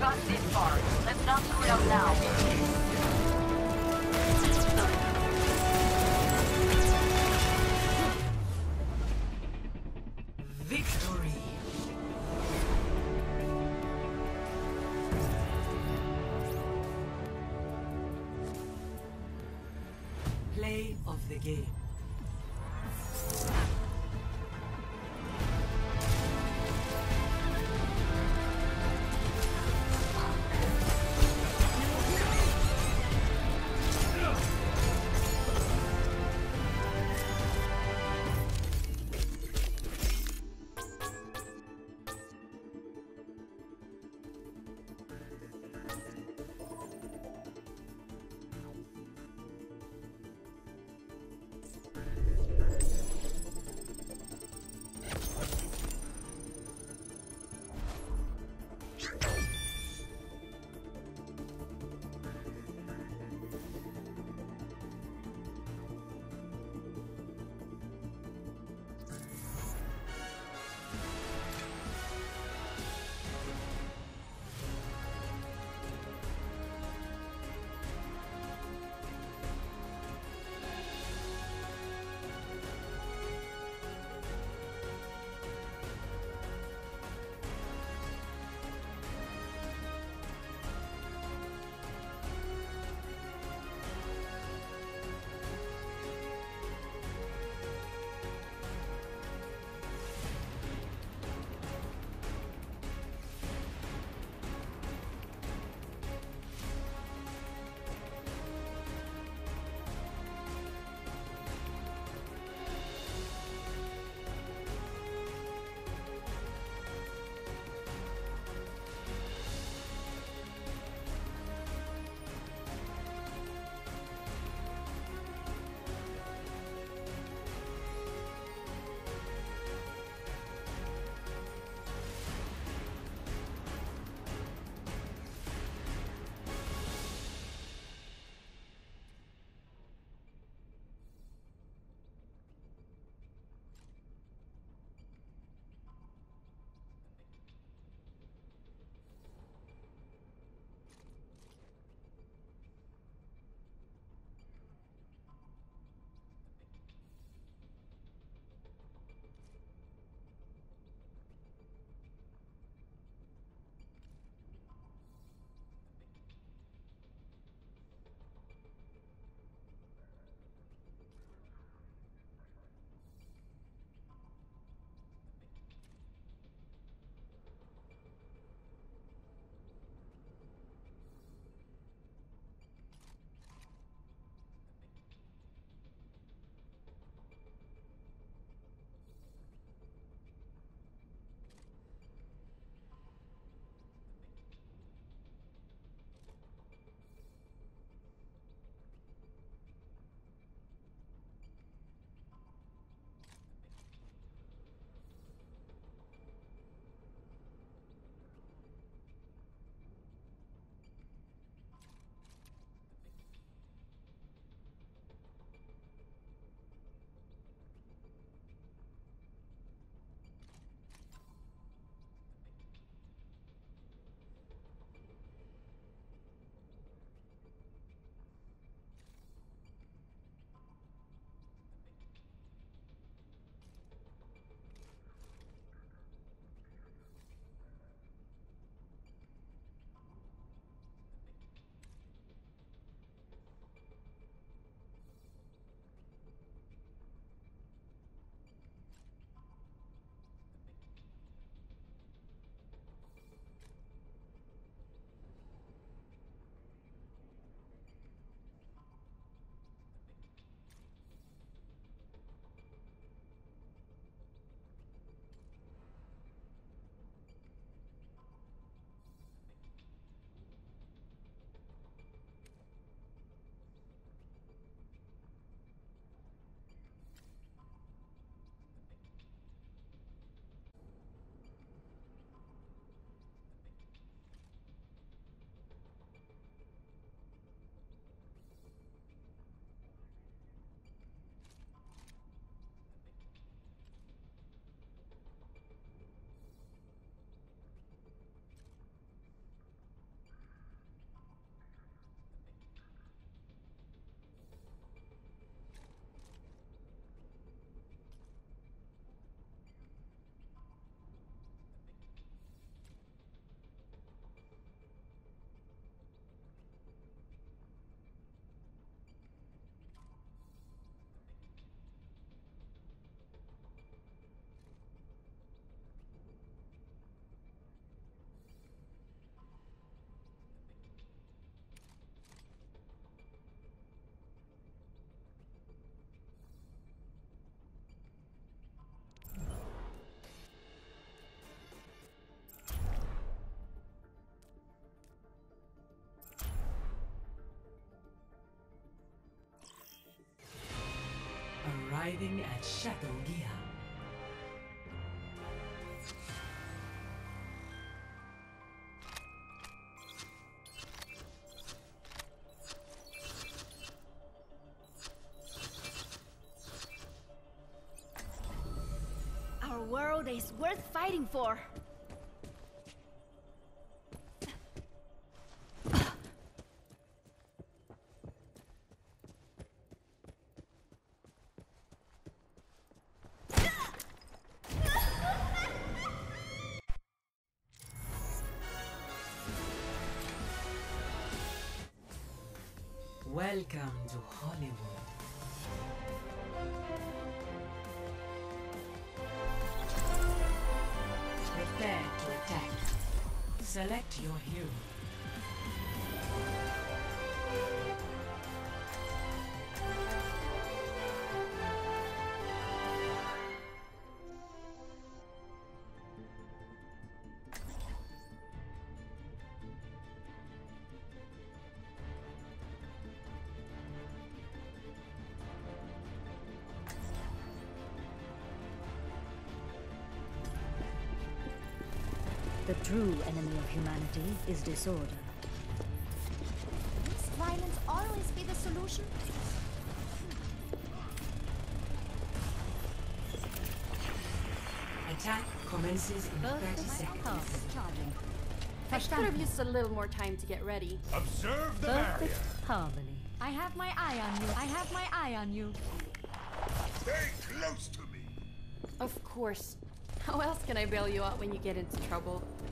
got Arriving at. Our world is worth fighting for. Welcome to Hollywood. Prepare to attack. Select your hero. The true enemy of humanity is disorder. Must violence always be the solution? Attack commences in 30 seconds. charging. I should have used a little more time to get ready. Observe the barrier. Harmony. I have my eye on you. I have my eye on you. Stay close to me. Of course. How else can I bail you out when you get into trouble?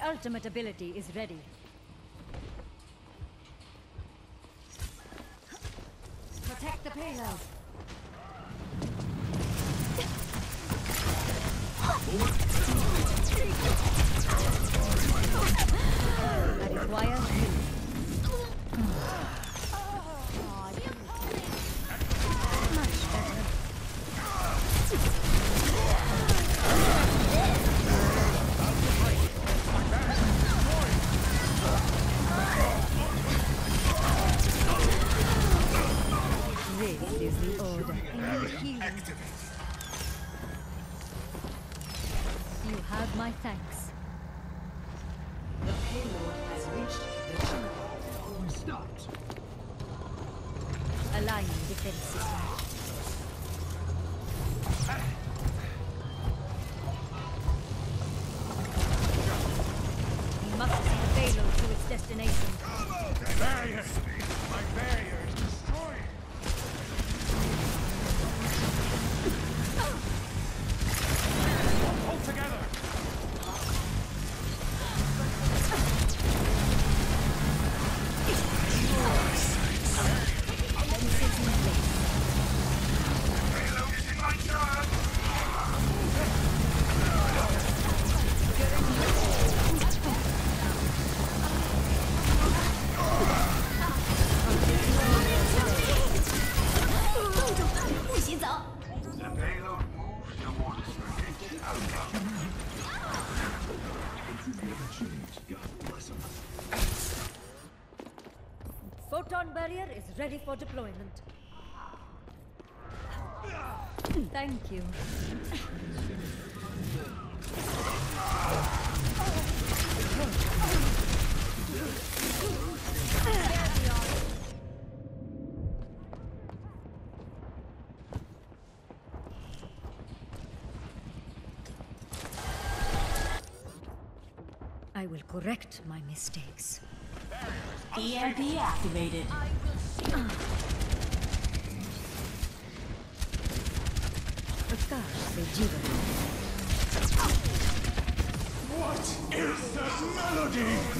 My ultimate ability is ready. Protect the payload. This is the order. You have my thanks. The payload has reached the checkpoint. Stopped. Aligning defense system. For deployment. Thank you. I will correct my mistakes. EMP activated. What is that melody?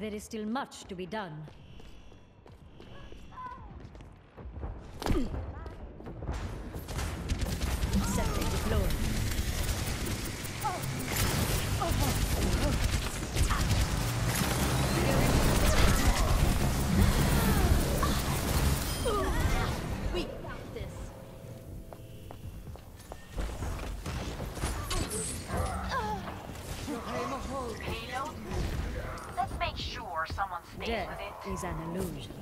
There is still much to be done. Make sure someone stays Death with it. is an illusion.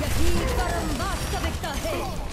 Yahi param vastavikahe.